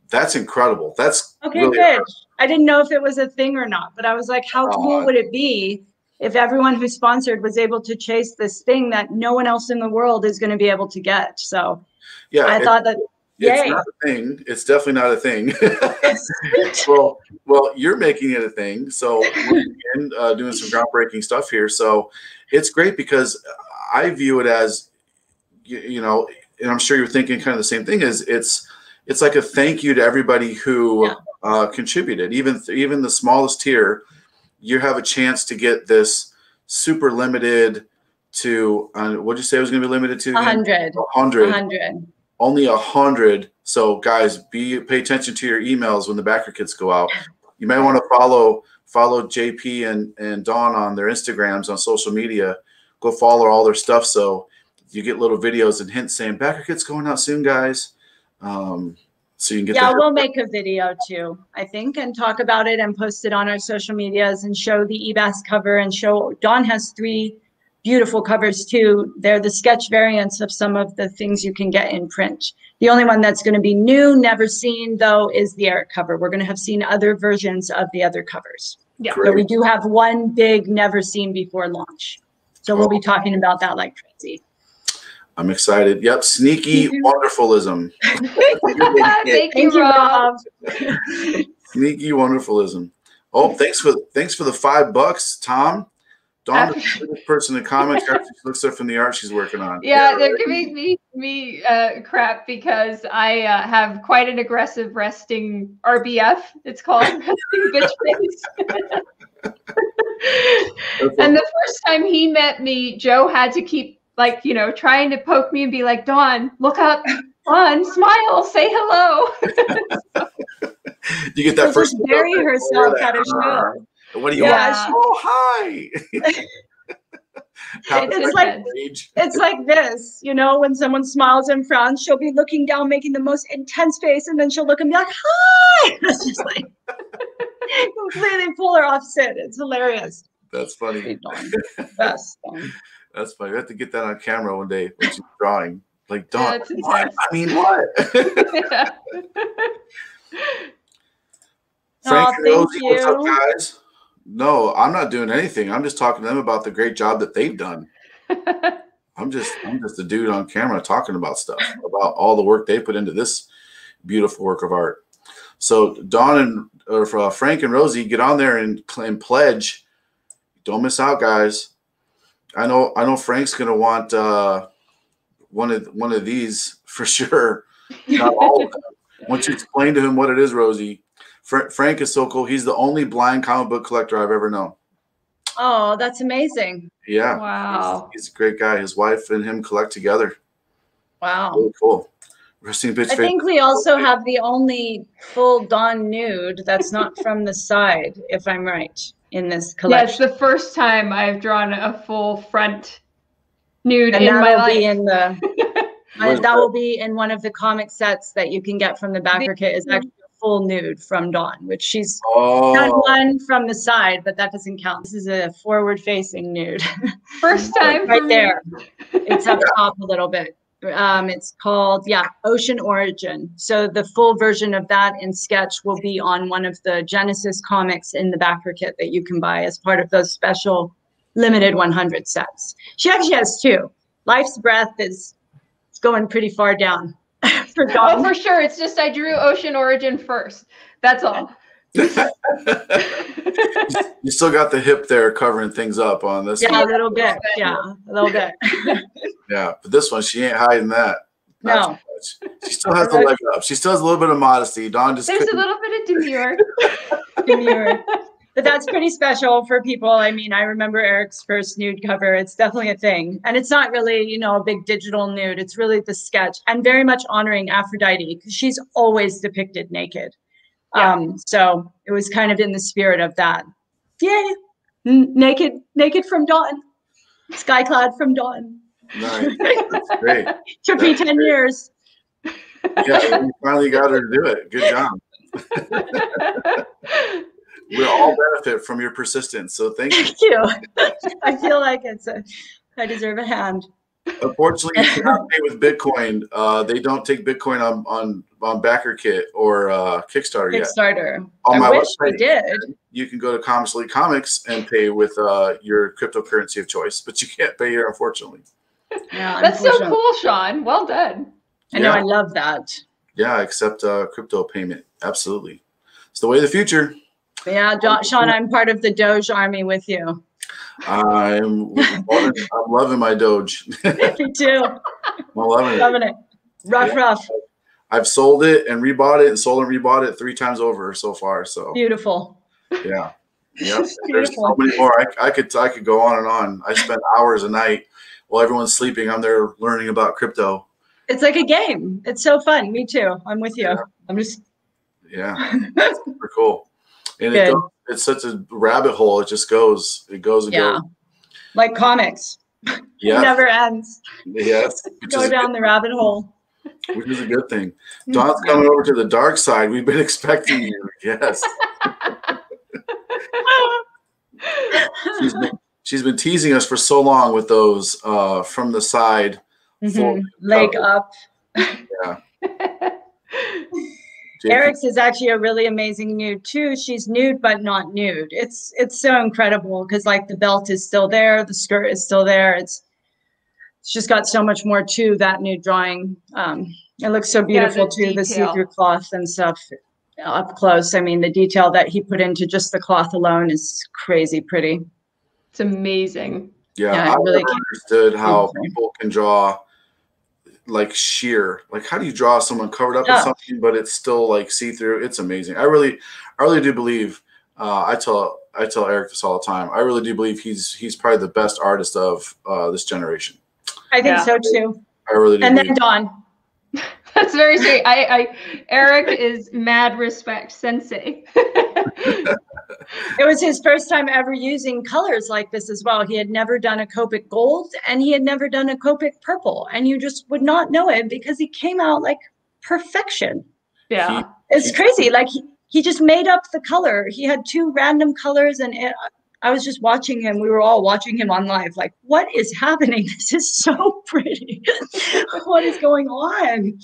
That's incredible. That's Okay, really good. I didn't know if it was a thing or not, but I was like, how cool I- would it be if everyone who sponsored was able to chase this thing that no one else in the world is going to be able to get? So yeah. I it- thought that, it's yay. not a thing. It's definitely not a thing. well, well, you're making it a thing. So we're again, uh, doing some groundbreaking stuff here. So it's great because I view it as, you, you know, and I'm sure you're thinking kind of the same thing. Is it's it's like a thank you to everybody who Yeah. uh, contributed, even even the smallest tier. You have a chance to get this super limited to. Uh, what did you say it was going to be limited to? hundred, hundred hundred. only a hundred. So guys, be pay attention to your emails when the backer kits go out. You may want to follow follow JP and and Dawn on their Instagrams on social media. Go follow all their stuff so you get little videos and hints saying Backer Kit's going out soon, guys. Um, so you can get Yeah, the we'll make a video too, I think, and talk about it and post it on our social medias and show the Ebas cover and show Dawn has three beautiful covers too. They're the sketch variants of some of the things you can get in print. The only one that's going to be new, never seen though, is the Eric cover. We're going to have seen other versions of the other covers. Yeah. But we do have one big never seen before launch. So we'll be talking about that like crazy. I'm excited. Yep, sneaky wonderfulism. Thank you, Rob. Rob. Sneaky wonderfulism. Oh, thanks for thanks for the five bucks, Tom. Dawn, the first person in comment after she looks up from the art she's working on. Yeah, they're giving me me uh, crap because I uh, have quite an aggressive resting RBF. It's called resting bitch face. and the first time he met me, Joe had to keep like you know trying to poke me and be like, "Dawn, look up, Dawn, smile, say hello." you get that She'll first just bury look, herself that, at a show. What do you Yeah. want? Oh, hi. It's It's like- rage. It's like this, you know, when someone smiles and frowns, she'll be looking down, making the most intense face, and then she'll look and be like, "Hi!" It's just like completely polar opposite. It's hilarious. That's funny. Best. That's funny. We have to get that on camera one day when she's drawing. Like, Yeah, Dawn, it's what? I mean, what? Oh, Frank and thank Rosie, what's up, guys? No, I'm not doing anything. I'm just talking to them about the great job that they've done. I'm just I'm just a dude on camera talking about stuff, about all the work they put into this beautiful work of art. So Don and or uh, Frank and Rosie get on there and, and pledge. Don't miss out, guys. I know I know Frank's gonna want uh, one of one of these for sure. Not all of them. Once you explain to him what it is, Rosie, Fra- Frank is so cool. He's the only blind comic book collector I've ever known. Oh, that's amazing. Yeah, Wow. he's, he's a great guy. His wife and him collect together. Wow. Really cool. I think we also have the only full Dawn nude that's not from the side, if I'm right, in this Yeah, it's the first time I've drawn a full front nude and in my that'll be life. in the uh, that that? will be in one of the comic sets that you can get from the backer kit is actually a full nude from Dawn, which she's done one from the side, but that doesn't count. This is a forward facing nude. First time for right me. there. It's up top a little bit. Um, it's called, yeah, Ocean Origin. So the full version of that in sketch will be on one of the Genesis comics in the backer kit that you can buy as part of those special limited 100 sets. She actually has two. Life's Breath is it's going pretty far down for Oh, for sure. It's just I drew Ocean Origin first. That's all. You still got the hip there covering things up on this. Yeah, a little bit. Yeah, a little bit. Yeah, but this one she ain't hiding that. Not No. She still has the leg up. She still has a little bit of modesty. Dawn just There's a couldn't- little bit of demure. demure. But that's pretty special for people. I mean, I remember Eric's first nude cover. It's definitely a thing. And it's not really, you know, a big digital nude. It's really the sketch and very much honoring Aphrodite because she's always depicted naked. Yeah. Um, so it was kind of in the spirit of that. Yay. N- naked, naked from dawn. Skyclad from dawn. Nice. That's great. Took me 10 years. Yeah, you finally got her to do it. Good job. We all benefit from your persistence. So thank you. Thank you. I feel like it's a, I deserve a hand. Unfortunately, you cannot pay with Bitcoin. Uh, they don't take Bitcoin on on on BackerKit or uh, Kickstarter yet. Kickstarter. On I my wish website, did. you can go to Comics Elite Comics and pay with uh, your cryptocurrency of choice, but you can't pay here, unfortunately. Yeah, That's so cool, Sean. Well done. I know. I love that. Yeah, except uh, crypto payment. Absolutely, it's the way of the future. Yeah, John, Sean, I'm part of the Doge army with you. I'm loving, I'm loving my Doge. Me too. I'm loving it. Loving it. Rough, Yeah. rough. I've sold it and rebought it and sold and rebought it three times over so far. So Beautiful. yeah, yeah. There's so many more. I, I could I could go on and on. I spend hours a night while everyone's sleeping. I'm there learning about crypto. It's like a game. It's so fun. Me too. I'm with you. I'm just Yeah, super cool. and it goes, it's such a rabbit hole. It just goes, it goes and Yeah. goes. Like comics. Yeah, It never ends. yes, Go down the rabbit hole. which is a good thing. Dawn's coming over to the dark side. We've been expecting you. Yes, she's been she's been teasing us for so long with those uh, from the side. Mhm. Leg up. JP. Eric's is actually a really amazing nude too. She's nude but not nude. It's it's so incredible because like the belt is still there, the skirt is still there. It's it's just got so much more to that nude drawing. Um, it looks so Yeah, the beautiful too, the detail. see-through cloth and stuff up close. I mean, the detail that he put into just the cloth alone is crazy pretty. It's amazing. Yeah, Yeah, I I really never understood how people can draw like sheer. Like, how do you draw someone covered up in something, but it's still like see through? It's amazing. I really, I really do believe. Uh, I tell I tell Eric this all the time. I really do believe he's he's probably the best artist of uh, this generation. I think Yeah. so too. I really do. And believe. then Dawn. That's very sweet. I, I Eric is mad respect sensei. It was his first time ever using colors like this as well. He had never done a Copic gold and he had never done a Copic purple. And you just would not know it because he came out like perfection. yeah. It's crazy. Like he, he just made up the color. He had two random colors and it, I was just watching him. We were all watching him on live. Like, what is happening? This is so pretty. what is going on?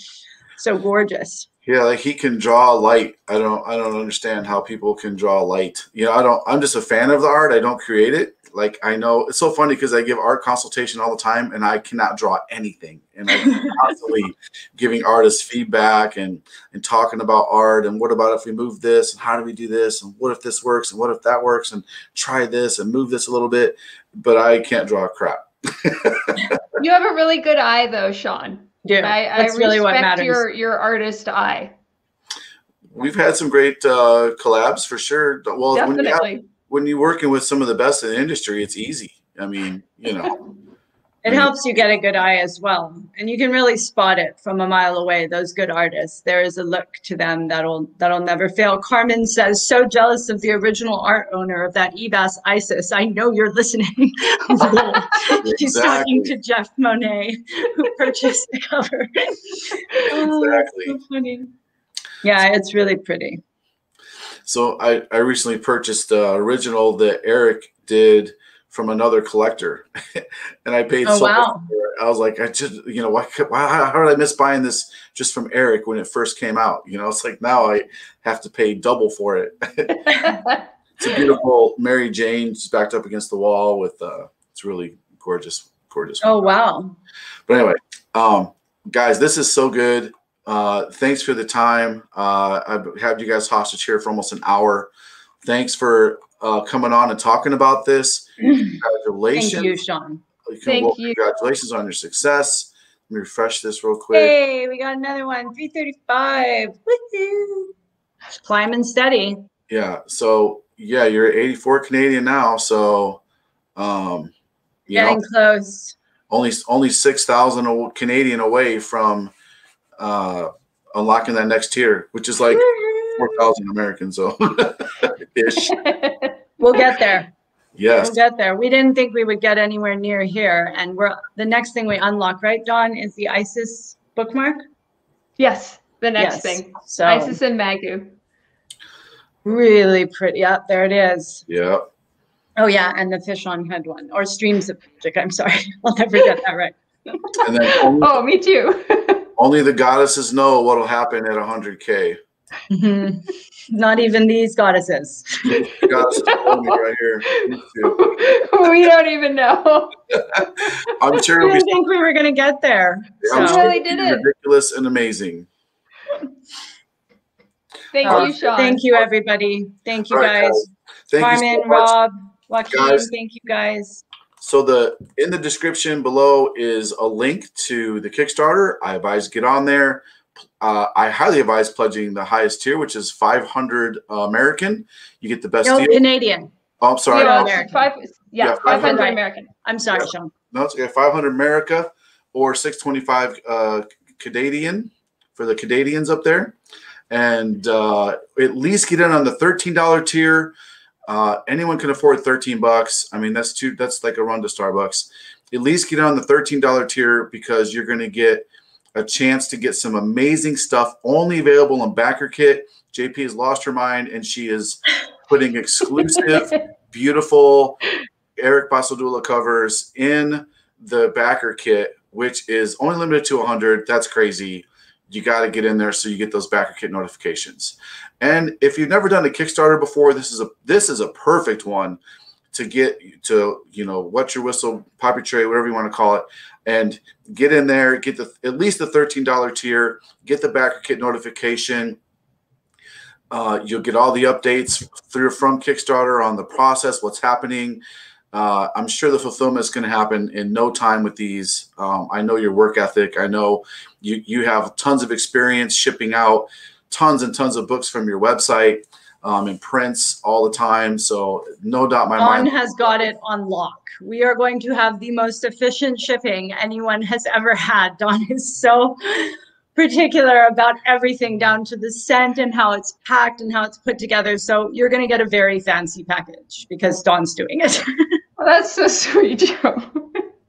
So gorgeous. Yeah, like he can draw light. I don't I don't understand how people can draw light. You know, I don't I'm just a fan of the art. I don't create it. Like I know it's so funny because I give art consultation all the time and I cannot draw anything. And I'm constantly giving artists feedback and and talking about art and what about if we move this and how do we do this and what if this works and what if that works and try this and move this a little bit. But I can't draw a crap. You have a really good eye though, Sean. Yeah, I, I that's really what respect matters. your your artist eye. We've had some great uh, collabs for sure. Well, when you have Definitely. When you're working with some of the best in the industry, it's easy. I mean, you know, It helps you get a good eye as well. And you can really spot it from a mile away, those good artists. There is a look to them that'll that'll never fail. Carmen says, so jealous of the original art owner of that Ebas Isis. I know you're listening. She's talking to Jeff Monet, who purchased the cover. Oh, that's so funny. Yeah, it's really pretty. So I, I recently purchased the original that Eric did from another collector, and I paid Oh, so wow. much for it. I was like, I just, you know, why, why, how did I miss buying this just from Eric when it first came out? You know, it's like now I have to pay double for it. it's a beautiful Mary Jane, she's backed up against the wall with, uh, it's really gorgeous, gorgeous. Oh, wow. But anyway, um, guys, this is so good. Uh, thanks for the time. Uh, I've had you guys hostage here for almost an hour. Thanks for uh, coming on and talking about this. Congratulations. Thank you, Sean. You Thank well, you. Congratulations on your success. Let me refresh this real quick. Hey, we got another one. 335. Woohoo. Climbing steady. Yeah. So yeah, you're 84 Canadian now. So um, you Getting know, close. only only 6,000 Canadian away from uh, unlocking that next tier, which is like 4,000 American. So ish. We'll get there. Yes. We'll get there. We didn't think we would get anywhere near here. And we're the next thing we unlock, right, Dawn, is the ISIS bookmark. yes, the next Yes. thing. So Isis and Magu. really pretty. Yep, there it is. Yeah. Oh yeah, and the fish on head one or streams of magic. I'm sorry, I'll never get that right. And then only, Oh, me too. Only the goddesses know what'll happen at 100K. Mhm. Not even these goddesses. Goddesses right here. We don't even know. I'm sure We it'll be, didn't think we were gonna get there. I'm So sure really it'll didn't. ridiculous and amazing. Thank Oh, you, Sean. thank you, everybody. Thank you, All right, guys. guys. Thank Carmen, you so. Rob, Joaquin. Guys. Thank you, guys. So the in the description below is a link to the Kickstarter. I advise get on there. Uh, I highly advise pledging the highest tier, which is 500 American. You get the best No, deal. Canadian. Oh, I'm sorry. Yeah, American. five, yeah, Yeah, 500 500. American. I'm sorry, Yeah. Sean. No, it's okay. 500 America or 625 uh, Canadian for the Canadians up there. and uh, at least get in on the thirteen dollar tier. Uh, anyone can afford thirteen bucks. I mean, that's two. That's like a run to Starbucks. At least get on the thirteen dollar tier because you're going to get a chance to get some amazing stuff only available in Backer Kit. JP has lost her mind and she is putting exclusive, beautiful Eric Basaldua covers in the Backer Kit, which is only limited to 100. That's crazy. You got to get in there so you get those Backer Kit notifications. And if you've never done a Kickstarter before, this is a this is a perfect one to get to you know what your whistle, pop your trade, whatever you want to call it, and get in there, get the at least the thirteen dollar tier, get the Backer Kit notification. Uh, you'll get all the updates through from Kickstarter on the process, what's happening. Uh, I'm sure the fulfillment is going to happen in no time with these. Um, I know your work ethic. I know you you have tons of experience shipping out tons and tons of books from your website um, and prints all the time. So no doubt my Dawn mind. has got it on lock. We are going to have the most efficient shipping anyone has ever had. Dawn is so particular about everything down to the scent and how it's packed and how it's put together. So you're going to get a very fancy package because Dawn's doing it. Well, that's so sweet, Joe.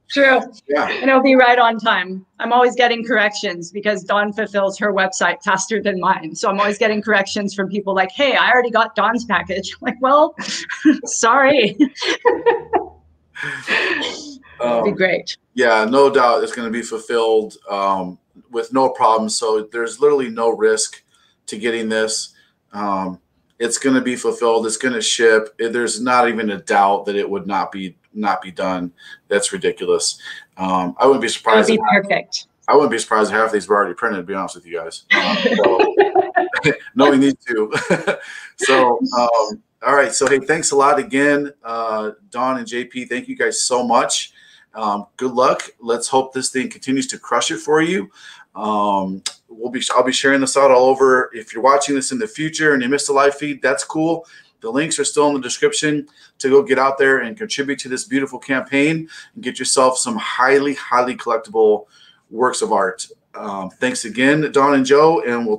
True. Yeah. And it'll be right on time. I'm always getting corrections because Dawn fulfills her website faster than mine. So I'm always getting corrections from people like, hey, I already got Dawn's package. I'm like, well, sorry. It'd be Um, great. yeah, no doubt it's going to be fulfilled um, with no problem. So there's literally no risk to getting this. Um, it's going to be fulfilled. It's going to ship. There's not even a doubt that it would not be not be done. That's ridiculous. Um, I wouldn't be It'll surprised. be if- perfect. I wouldn't be surprised if half these were already printed. To be honest with you guys, um, so, knowing these two. so, um, all right. So, hey, thanks a lot again, uh, Dawn and JP. Thank you guys so much. Um, good luck. Let's hope this thing continues to crush it for you. Um, we'll be I'll be sharing this out all over. If you're watching this in the future and you missed the live feed, that's cool. The links are still in the description to go get out there and contribute to this beautiful campaign and get yourself some highly, highly collectible works of art. Um, thanks again, Dawn and Joe, and we'll.